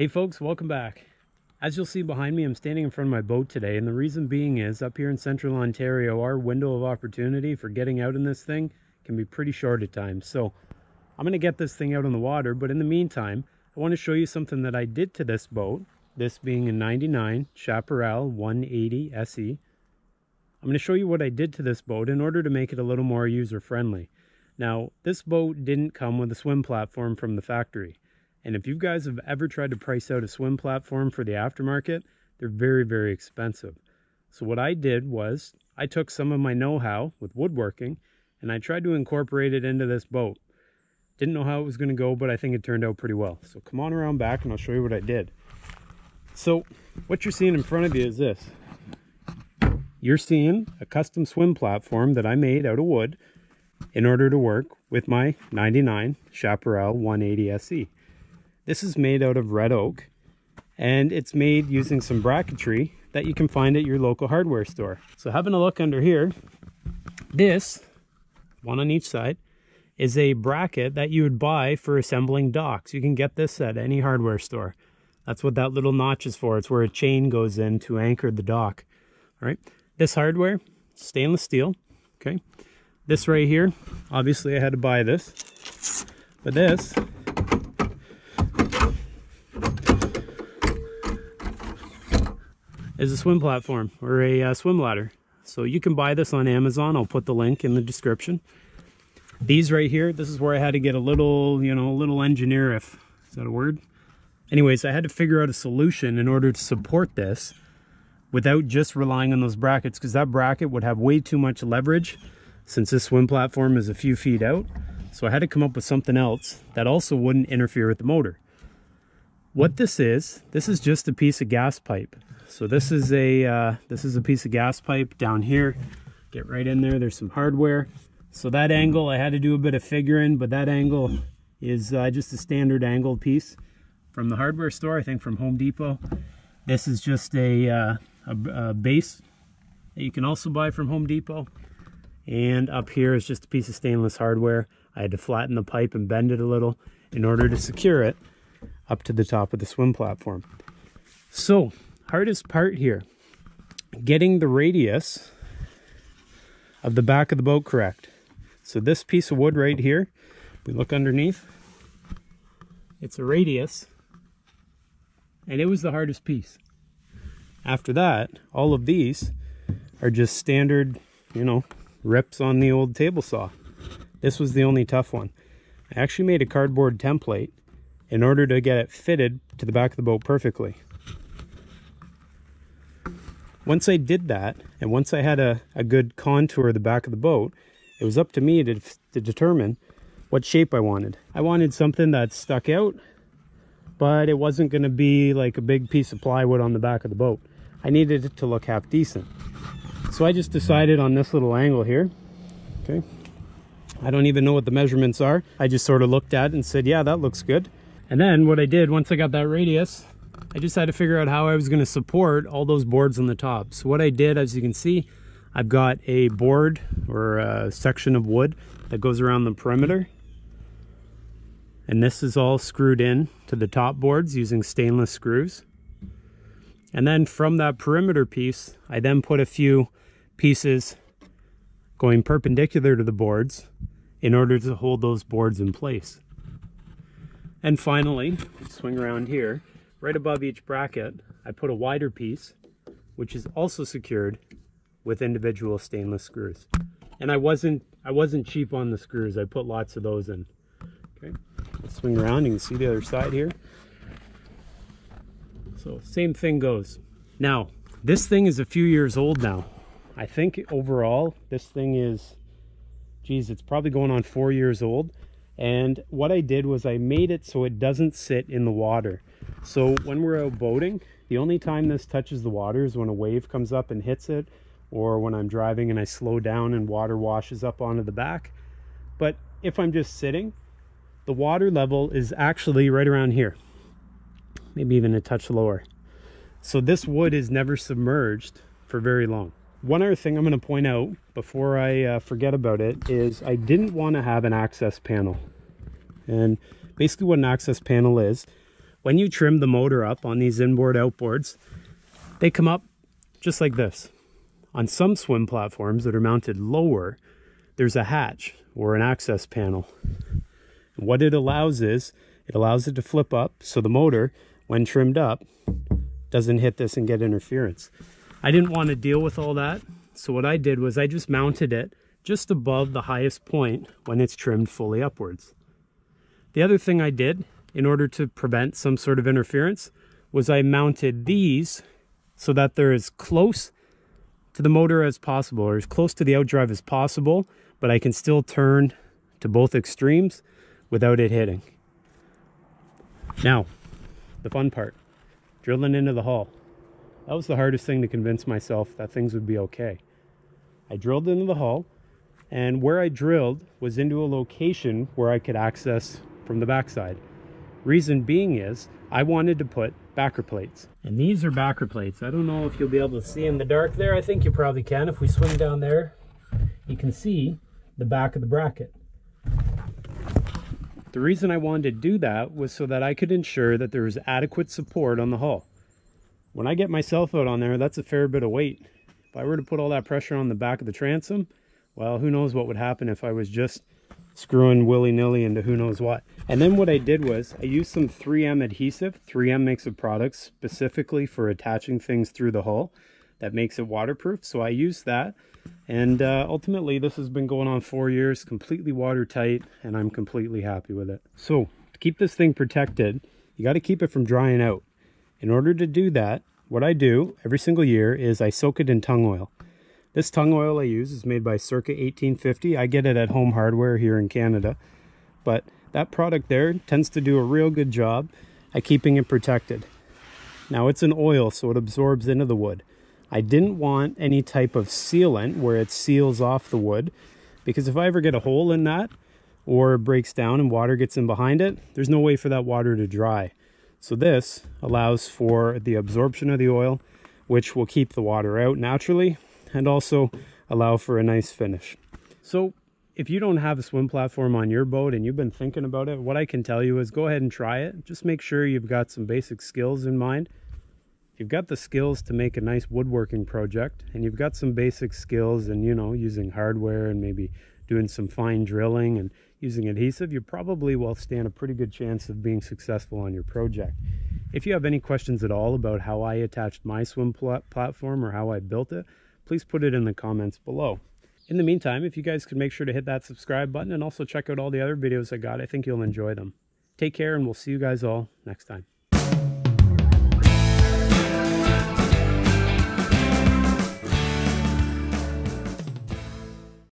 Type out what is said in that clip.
Hey folks, welcome back. As you'll see behind me, I'm standing in front of my boat today, and the reason being is up here in central Ontario, our window of opportunity for getting out in this thing can be pretty short at times. So I'm going to get this thing out on the water, but in the meantime, I want to show you something that I did to this boat, this being a 99 Chaparral 180 SE. I'm going to show you what I did to this boat in order to make it a little more user-friendly. Now, this boat didn't come with a swim platform from the factory. And if you guys have ever tried to price out a swim platform for the aftermarket, they're very, very expensive. So what I did was I took some of my know-how with woodworking and I tried to incorporate it into this boat. Didn't know how it was going to go, but I think it turned out pretty well. So come on around back and I'll show you what I did. So what you're seeing in front of you is this. You're seeing a custom swim platform that I made out of wood in order to work with my 99 Chaparral 180 SE. This is made out of red oak and it's made using some bracketry that you can find at your local hardware store. So having a look under here, this, one on each side, is a bracket that you would buy for assembling docks. You can get this at any hardware store. That's what that little notch is for. It's where a chain goes in to anchor the dock. All right. This hardware, stainless steel. Okay. This right here, obviously I had to buy this. But this is a swim platform or a uh, swim ladder. So you can buy this on Amazon. I'll put the link in the description. These right here, this is where I had to get a little, you know, a little engineer if, is that a word? Anyways, I had to figure out a solution in order to support this without just relying on those brackets because that bracket would have way too much leverage since this swim platform is a few feet out. So I had to come up with something else that also wouldn't interfere with the motor. What this is, this is just a piece of gas pipe. So this is a uh, this is a piece of gas pipe down here. Get right in there. There's some hardware. So that angle, I had to do a bit of figuring, but that angle is uh, just a standard angled piece from the hardware store, I think from Home Depot. This is just a, uh, a, a base that you can also buy from Home Depot. And up here is just a piece of stainless hardware. I had to flatten the pipe and bend it a little in order to secure it up to the top of the swim platform. So, hardest part here, getting the radius of the back of the boat correct. So this piece of wood right here, we look underneath, it's a radius, and it was the hardest piece. After that, all of these are just standard, you know, rips on the old table saw. This was the only tough one. I actually made a cardboard template in order to get it fitted to the back of the boat perfectly. Once I did that, and once I had a, a good contour of the back of the boat, it was up to me to, to determine what shape I wanted. I wanted something that stuck out, but it wasn't going to be like a big piece of plywood on the back of the boat. I needed it to look half decent. So I just decided on this little angle here, okay, I don't even know what the measurements are. I just sort of looked at it and said, yeah, that looks good. And then what I did, once I got that radius, I just had to figure out how I was going to support all those boards on the top. So what I did, as you can see, I've got a board or a section of wood that goes around the perimeter. And this is all screwed in to the top boards using stainless screws. And then from that perimeter piece, I then put a few pieces going perpendicular to the boards in order to hold those boards in place. And finally, swing around here, right above each bracket, I put a wider piece, which is also secured with individual stainless screws. And I wasn't I wasn't cheap on the screws. I put lots of those in. Okay, Let's swing around. You can see the other side here. So same thing goes. Now, this thing is a few years old now. I think overall, this thing is, geez, it's probably going on four years old. And what I did was I made it so it doesn't sit in the water. So when we're out boating, the only time this touches the water is when a wave comes up and hits it, or when I'm driving and I slow down and water washes up onto the back. But if I'm just sitting, the water level is actually right around here, maybe even a touch lower. So this wood is never submerged for very long. One other thing I'm going to point out before I uh, forget about it is I didn't want to have an access panel. And basically what an access panel is, when you trim the motor up on these inboard outboards, they come up just like this. On some swim platforms that are mounted lower, there's a hatch or an access panel. What it allows is, it allows it to flip up so the motor, when trimmed up, doesn't hit this and get interference. I didn't want to deal with all that, so what I did was I just mounted it just above the highest point when it's trimmed fully upwards. The other thing I did in order to prevent some sort of interference was I mounted these so that they're as close to the motor as possible or as close to the outdrive as possible, but I can still turn to both extremes without it hitting. Now, the fun part, drilling into the hull. That was the hardest thing to convince myself that things would be okay. I drilled into the hull, and where I drilled was into a location where I could access from the backside. Reason being is I wanted to put backer plates. And these are backer plates. I don't know if you'll be able to see in the dark there. I think you probably can. If we swing down there, you can see the back of the bracket. The reason I wanted to do that was so that I could ensure that there was adequate support on the hull. When I get myself out on there, that's a fair bit of weight. If I were to put all that pressure on the back of the transom, well, who knows what would happen if I was just screwing willy-nilly into who knows what. And then what I did was I used some 3M adhesive. 3M makes a product specifically for attaching things through the hull that makes it waterproof. So I used that. And uh, ultimately, this has been going on four years, completely watertight, and I'm completely happy with it. So to keep this thing protected, you got to keep it from drying out. In order to do that, what I do every single year is I soak it in tung oil. This tung oil I use is made by Circa 1850. I get it at Home Hardware here in Canada. But that product there tends to do a real good job at keeping it protected. Now it's an oil, so it absorbs into the wood. I didn't want any type of sealant where it seals off the wood because if I ever get a hole in that or it breaks down and water gets in behind it, there's no way for that water to dry. So this allows for the absorption of the oil, which will keep the water out naturally and also allow for a nice finish. So if you don't have a swim platform on your boat and you've been thinking about it, what I can tell you is go ahead and try it. Just make sure you've got some basic skills in mind. You've got the skills to make a nice woodworking project and you've got some basic skills and you know using hardware and maybe doing some fine drilling and using adhesive, you probably will stand a pretty good chance of being successful on your project. If you have any questions at all about how I attached my swim pl platform or how I built it, please put it in the comments below. In the meantime, if you guys could make sure to hit that subscribe button and also check out all the other videos I got, I think you'll enjoy them. Take care and we'll see you guys all next time.